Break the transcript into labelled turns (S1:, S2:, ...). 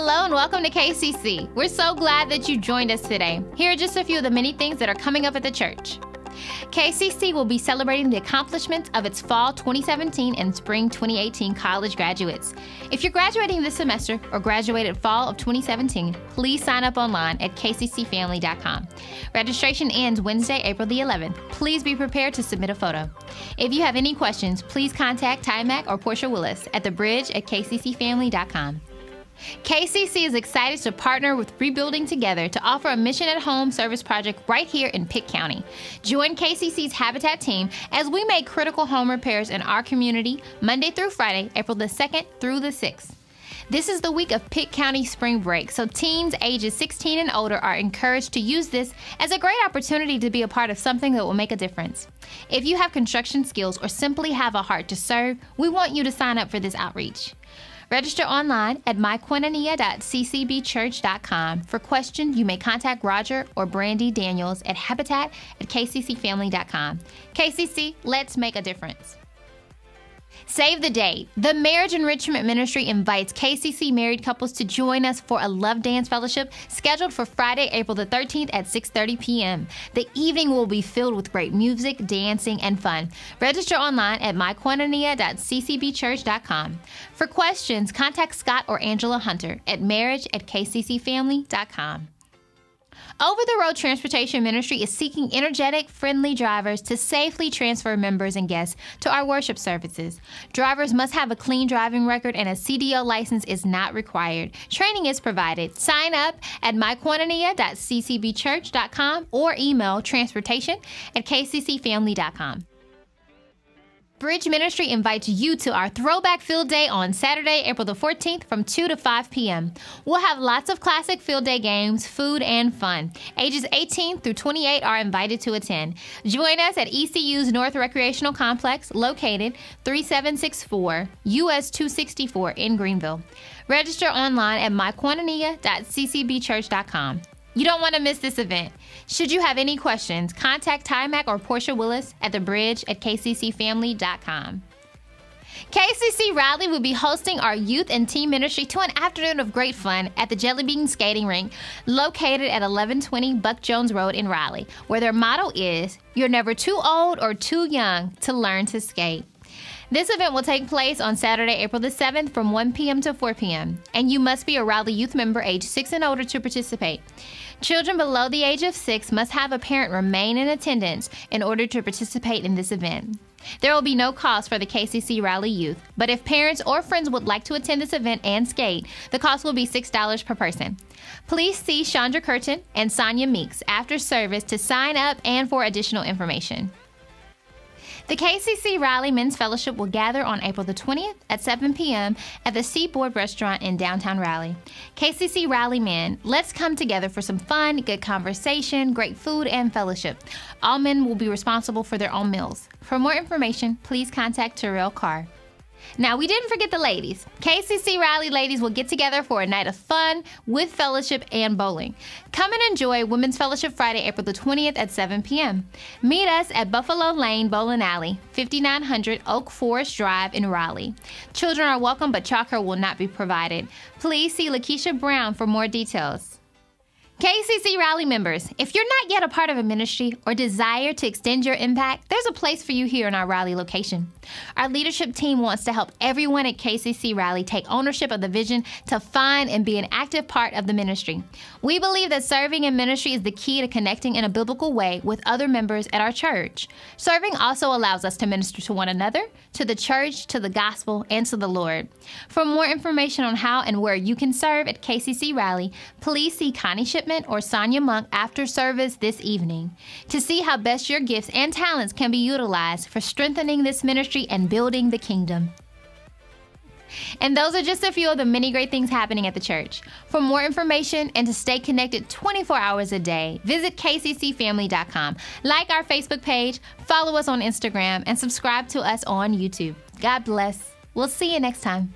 S1: Hello and welcome to KCC. We're so glad that you joined us today. Here are just a few of the many things that are coming up at the church. KCC will be celebrating the accomplishments of its fall 2017 and spring 2018 college graduates. If you're graduating this semester or graduated fall of 2017, please sign up online at kccfamily.com. Registration ends Wednesday, April the 11th. Please be prepared to submit a photo. If you have any questions, please contact Tymac or Portia Willis at the bridge at kccfamily.com. KCC is excited to partner with Rebuilding Together to offer a mission at home service project right here in Pitt County. Join KCC's Habitat team as we make critical home repairs in our community Monday through Friday, April the 2nd through the 6th. This is the week of Pitt County spring break, so teens ages 16 and older are encouraged to use this as a great opportunity to be a part of something that will make a difference. If you have construction skills or simply have a heart to serve, we want you to sign up for this outreach. Register online at mykoinonia.ccbchurch.com. For questions, you may contact Roger or Brandy Daniels at habitat at kccfamily.com. KCC, let's make a difference. Save the date. The Marriage Enrichment Ministry invites KCC married couples to join us for a love dance fellowship scheduled for Friday, April the 13th at 6:30 p.m. The evening will be filled with great music, dancing, and fun. Register online at mykoinonia.ccbchurch.com. For questions, contact Scott or Angela Hunter at marriage at kccfamily.com. Over the Road Transportation Ministry is seeking energetic, friendly drivers to safely transfer members and guests to our worship services. Drivers must have a clean driving record and a CDL license is not required. Training is provided. Sign up at mykoinonia.ccbchurch.com or email transportation at kccfamily.com. Bridge Ministry invites you to our Throwback Field Day on Saturday, April the 14th from 2 to 5 p.m. We'll have lots of classic field day games, food, and fun. Ages 18 through 28 are invited to attend. Join us at ECU's North Recreational Complex, located 3764 US 264 in Greenville. Register online at mykoinonia.ccbchurch.com. You don't want to miss this event. Should you have any questions, contact Tymac or Portia Willis at the bridge at kccfamily.com. KCC Raleigh will be hosting our youth and teen ministry to an afternoon of great fun at the Jelly Bean Skating Rink, located at 1120 Buck Jones Road in Raleigh, where their motto is You're never too old or too young to learn to skate. This event will take place on Saturday, April the 7th from 1 p.m. to 4 p.m., and you must be a Raleigh Youth member age 6 and older to participate. Children below the age of 6 must have a parent remain in attendance in order to participate in this event. There will be no cost for the KCC Raleigh Youth, but if parents or friends would like to attend this event and skate, the cost will be $6 per person. Please see Chandra Curtin and Sonia Meeks after service to sign up and for additional information. The KCC Raleigh Men's Fellowship will gather on April the 20th at 7 p.m. at the Seaboard Restaurant in downtown Raleigh. KCC Raleigh Men, let's come together for some fun, good conversation, great food, and fellowship. All men will be responsible for their own meals. For more information, please contact Terrell Carr. Now, we didn't forget the ladies. KCC Raleigh ladies will get together for a night of fun with fellowship and bowling. Come and enjoy Women's Fellowship Friday, April the 20th at 7 p.m. Meet us at Buffalo Lane Bowling Alley, 5900 Oak Forest Drive in Raleigh. Children are welcome, but chalker will not be provided. Please see Lakeisha Brown for more details. KCC Raleigh members, if you're not yet a part of a ministry or desire to extend your impact, there's a place for you here in our Raleigh location. Our leadership team wants to help everyone at KCC Raleigh take ownership of the vision to find and be an active part of the ministry. We believe that serving in ministry is the key to connecting in a biblical way with other members at our church. Serving also allows us to minister to one another, to the church, to the gospel, and to the Lord. For more information on how and where you can serve at KCC Raleigh, please see Connie Shipman or Sonia Monk after service this evening to see how best your gifts and talents can be utilized for strengthening this ministry and building the kingdom. And those are just a few of the many great things happening at the church. For more information and to stay connected 24 hours a day, visit kccfamily.com. Like our Facebook page, follow us on Instagram, and subscribe to us on YouTube. God bless. We'll see you next time.